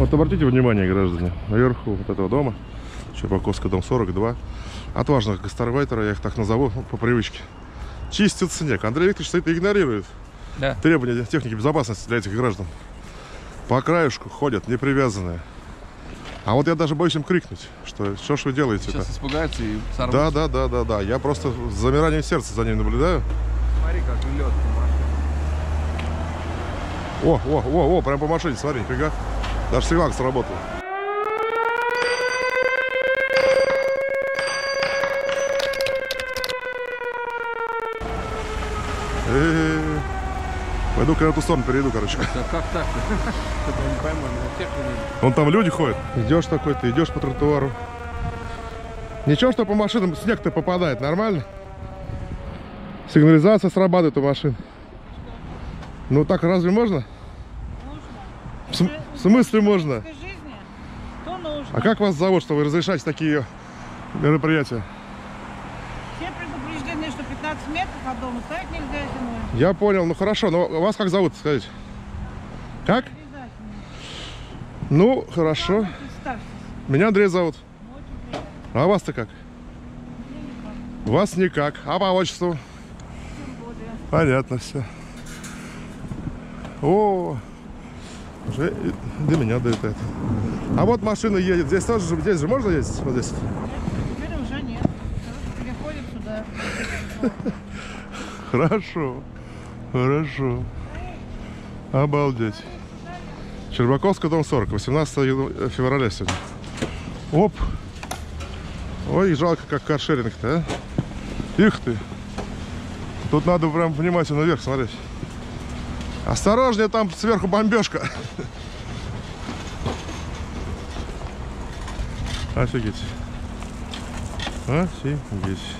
Вот обратите внимание, граждане, наверху вот этого дома, Черпаковский дом 42, отважных гастарбайтеров, я их так назову ну, по привычке, чистит снег. Андрей Викторович стоит и игнорирует Да. требования техники безопасности для этих граждан. По краешку ходят, не привязанные. А вот я даже боюсь им крикнуть, что что ж вы делаете-то? Сейчас испугаются и сорвут. Да, да, да, да, да. Я просто с замиранием сердца за ним наблюдаю. Смотри, как лед О, о, о, о, прям по машине, смотри, фига. Даже силак сработал. Э-э-э. Пойду-ка на ту сторону перейду, короче. Да как так? Я не пойму, Вон там люди ходят. Идешь такой, ты идешь по тротуару. Ничего, что по машинам снег-то попадает, нормально? Сигнализация срабатывает у машин. Ну так разве можно? В, см- в смысле можно? жизни, то нужно. А как вас зовут, что вы разрешаете такие мероприятия? Все предупреждены, что 15 метров от дома стоять нельзя зимой. Я понял, ну хорошо, но вас как зовут, скажите? Как? Ну, хорошо. Меня Андрей зовут. Приятно. А вас-то как? Вас никак. А по отчеству? Понятно все. О, уже до меня долетает. А вот машина едет. Здесь тоже, же- здесь же можно ездить? Вот здесь. Теперь уже нет. Короче, переходим сюда. Хорошо. Хорошо. Обалдеть. Щербаковский, дом 40. 18 янва- февраля сегодня. Оп. Ой, жалко, как каршеринг-то, а. Их ты. Тут надо прям внимательно вверх смотреть. Осторожнее, там сверху бомбежка. Офигеть. Офигеть.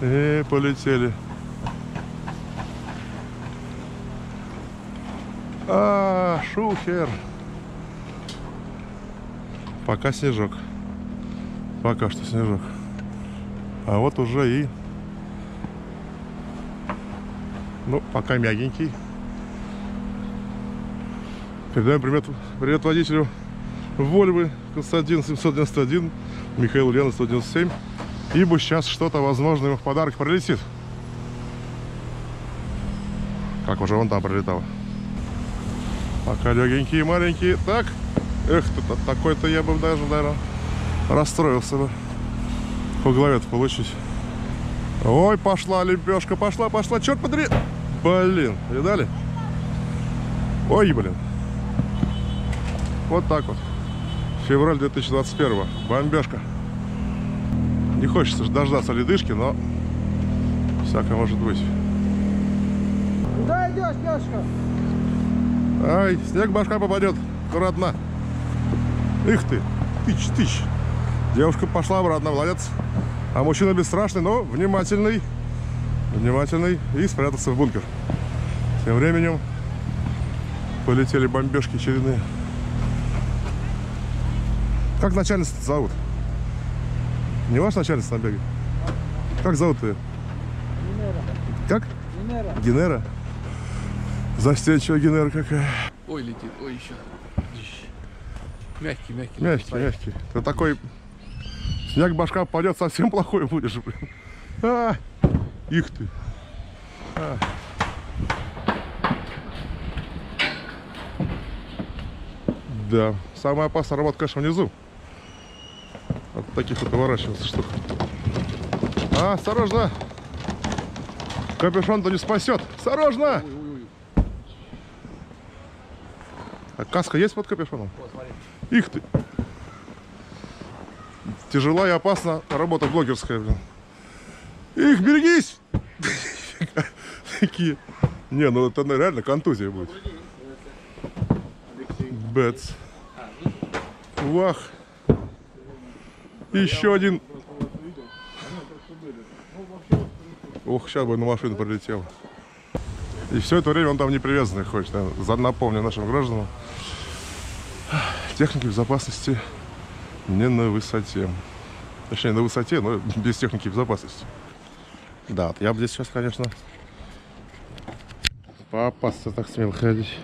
Э, полетели. А, шухер. Пока снежок. Пока что снежок. А вот уже и... Ну, пока мягенький. Передаем привет, привет водителю Вольвы Константин 791, Михаил Ульянов 197. Ибо сейчас что-то, возможно, ему в подарок прилетит. Как уже вон там прилетало. Пока легенькие, маленькие. Так. Эх, ты, та- такой-то я бы даже, наверное, расстроился бы. По голове получить. Ой, пошла лепешка, пошла, пошла. Черт подери. Блин, видали? Ой, блин. Вот так вот. Февраль 2021. Бомбежка. Не хочется дождаться ледышки, но всякое может быть. Куда идешь, девушка? Ай, снег башка попадет. Аккуратно. Их ты. Тыч, тыч. Девушка пошла обратно, молодец. А мужчина бесстрашный, но внимательный. Внимательный. И спрятался в бункер. Тем временем полетели бомбежки очередные. Как начальница зовут? Не ваш начальница на беге? Как зовут ее? Как? Венера. Генера? Застенчивая Генера какая. Ой, летит, ой, еще. Мягкий, мягкий. Мягкий, мягкий. Ты такой... Снег башка попадет, совсем плохой будешь, блин. А, их ты. А. Да, самая опасная работа, конечно, внизу. От таких вот поворачиваться штук. А, осторожно! Капюшон-то не спасет. Осторожно! А каска есть под капюшоном? Их ты. Тяжела и опасна работа блогерская, блин. Их, берегись! Такие. Не, ну это реально контузия будет. Бэтс. Вах. Еще один. Ух, сейчас бы на машину прилетел. И все это время он там не привязанный за- Напомню нашим гражданам. Техники безопасности не на высоте. Точнее, на высоте, но без техники безопасности. Да, я бы здесь сейчас, конечно, попасться так смело ходить.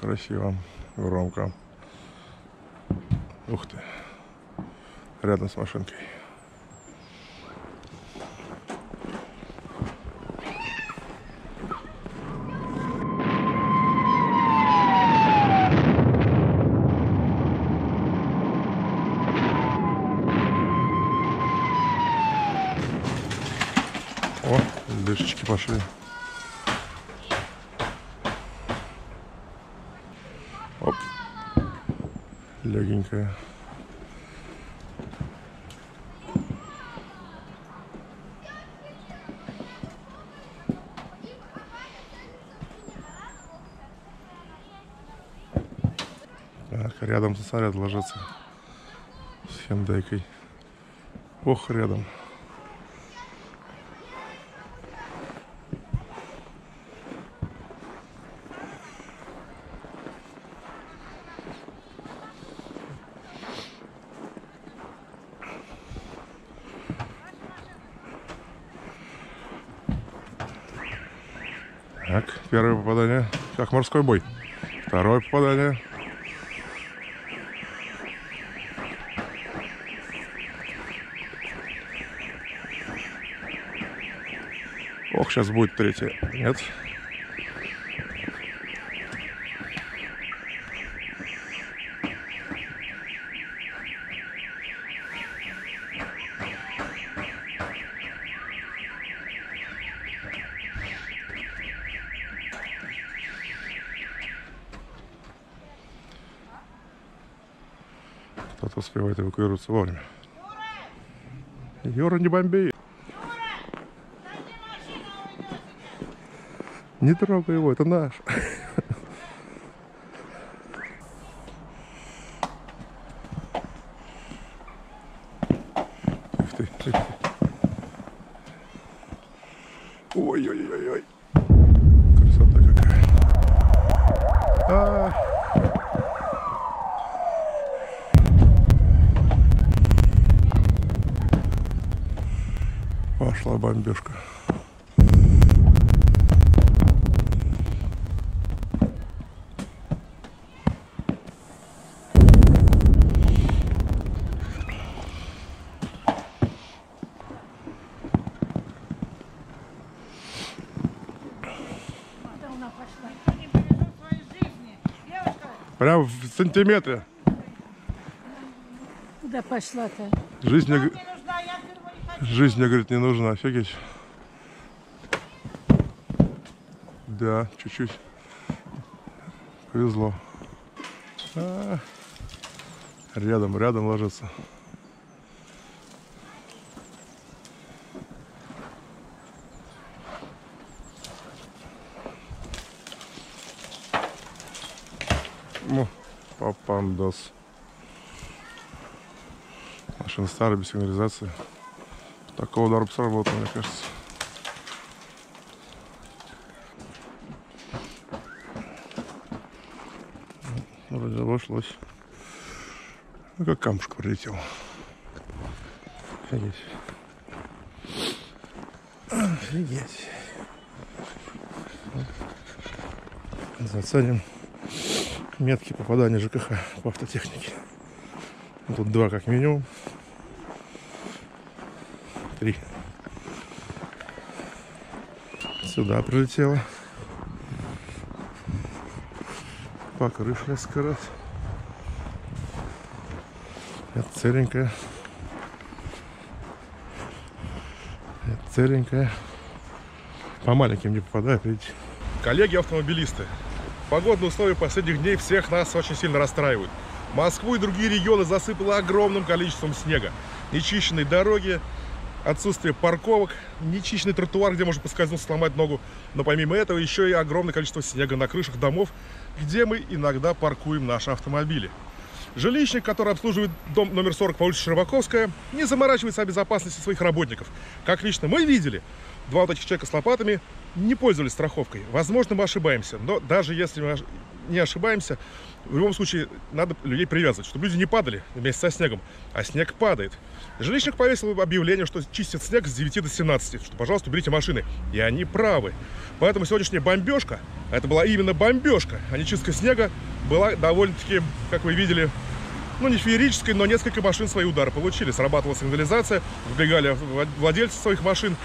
Красиво, громко. Ух ты, рядом с машинкой. Дышечки пошли. Оп. Легенькая. Так, рядом снаряд ложится с хендайкой. Ох, рядом. Так, первое попадание. Как морской бой. Второе попадание. Ох, сейчас будет третье. Нет. Успевает эвакуироваться вовремя. Юра, не бомби. Не трогай его, это наш. Ух ты, ух ты. Ой-ой-ой-ой. Красота какая. А. Пошла бомбежка. Куда она пошла? Никто не бережет своей жизни. Девушка, Прям в сантиметре. Куда пошла-то? Жизнь жизнь мне, говорит, не нужна. Офигеть. Да, чуть-чуть. Повезло. А, рядом, рядом ложится. Ну, папандос. Машина старая, без сигнализации. Такого удара бы сработал, мне кажется. Ну, Вроде обошлось. Ну, как камушка прилетел. Офигеть. Офигеть. Заценим метки попадания ЖКХ по автотехнике. Тут два как минимум. Три. Сюда прилетело. По крыше несколько раз. Это целенькая. Это целенькая. По маленьким не попадает, видите. Коллеги автомобилисты, погодные условия последних дней всех нас очень сильно расстраивают. Москву и другие регионы засыпало огромным количеством снега. Нечищенные дороги, отсутствие парковок, нечищенный тротуар, где можно поскользнуться, сломать ногу. Но помимо этого еще и огромное количество снега на крышах домов, где мы иногда паркуем наши автомобили. Жилищник, который обслуживает дом номер 40 по улице Шербаковская, не заморачивается о безопасности своих работников. Как лично мы видели, два вот этих человека с лопатами не пользовались страховкой. Возможно, мы ошибаемся, но даже если мы не ошибаемся. В любом случае, надо людей привязывать, чтобы люди не падали вместе со снегом. А снег падает. Жилищник повесил объявление, что чистит снег с 9 до 17, что, пожалуйста, уберите машины. И они правы. Поэтому сегодняшняя бомбежка, это была именно бомбежка, а не чистка снега, была довольно-таки, как вы видели, ну, не феерической, но несколько машин свои удары получили. Срабатывала сигнализация, выбегали владельцы своих машин.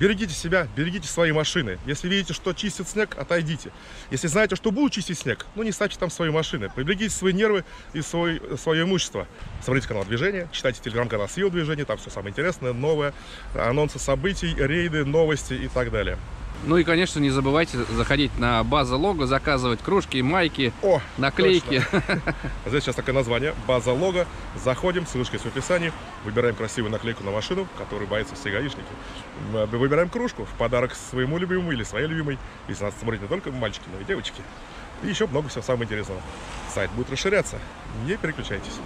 Берегите себя, берегите свои машины. Если видите, что чистит снег, отойдите. Если знаете, что будут чистить снег, ну не ставьте там свои машины. Поберегите свои нервы и свой, свое имущество. Смотрите канал Движения, читайте телеграм-канал Сил Движения, там все самое интересное, новое, анонсы событий, рейды, новости и так далее. Ну и, конечно, не забывайте заходить на база лого, заказывать кружки, майки, О, наклейки. Здесь сейчас такое название, база лого. Заходим, ссылочка есть в описании, выбираем красивую наклейку на машину, которую боятся все гаишники. М, Выбираем кружку в подарок своему любимому или своей любимой. Если нас смотрят не только мальчики, но и девочки. И еще много всего самого интересного. Сайт будет расширяться. Не переключайтесь.